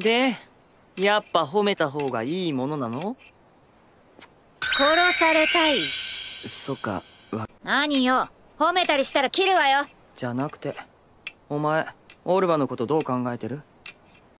でやっぱ褒めた方がいいものなの？殺されたい。そっか。わ何よ？褒めたりしたら切るわよ。じゃなくてお前オルバのことどう考えてる？